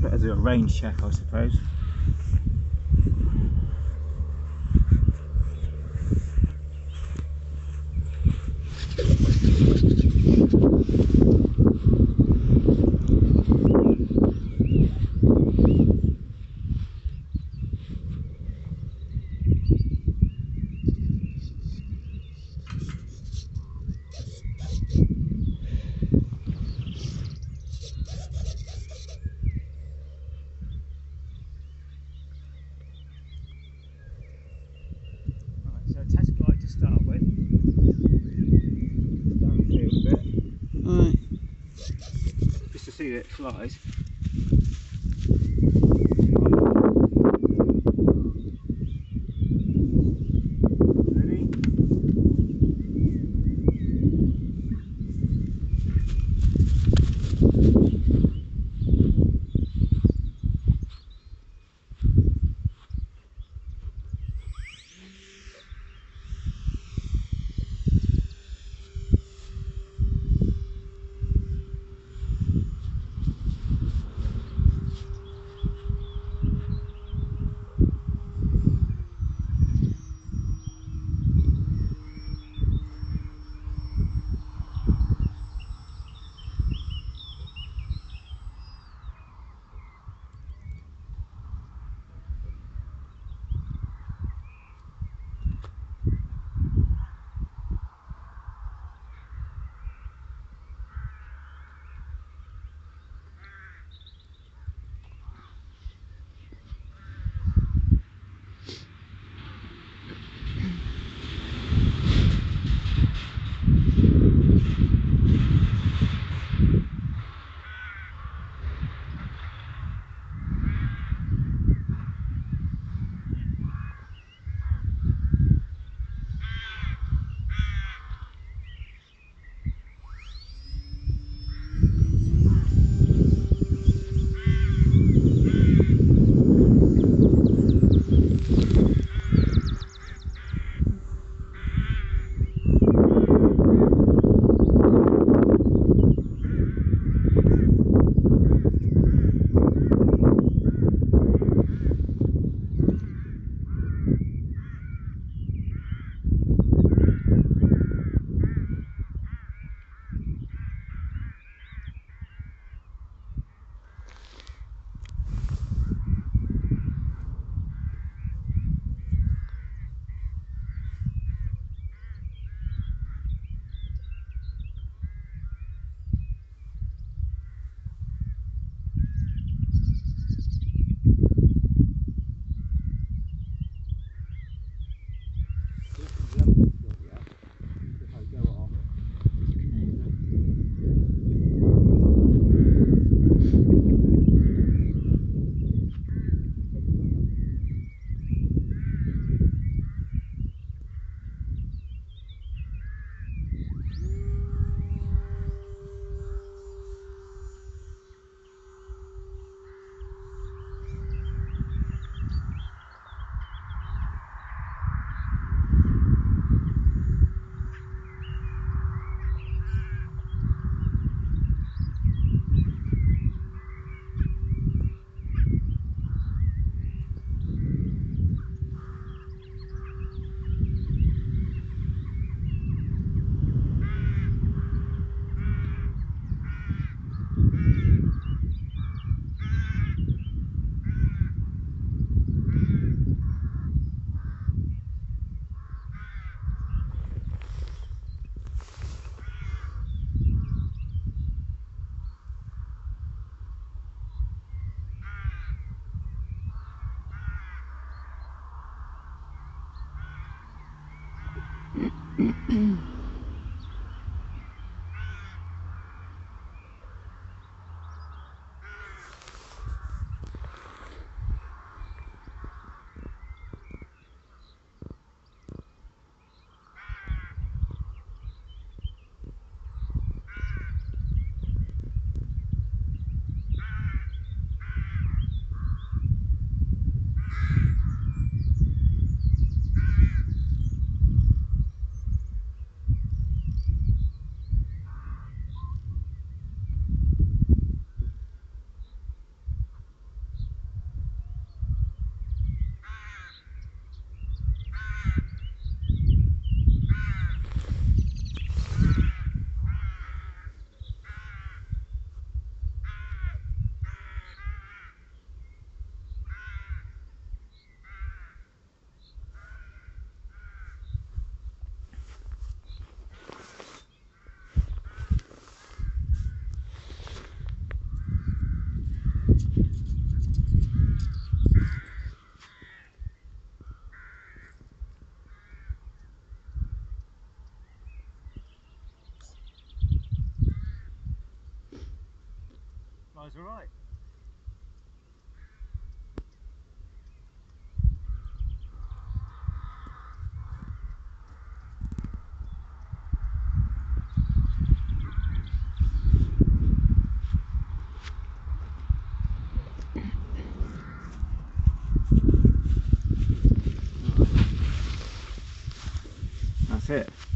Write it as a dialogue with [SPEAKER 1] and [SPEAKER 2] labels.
[SPEAKER 1] Better do a range check, I suppose. See that it flies. 嗯。Eyes all right. That's it.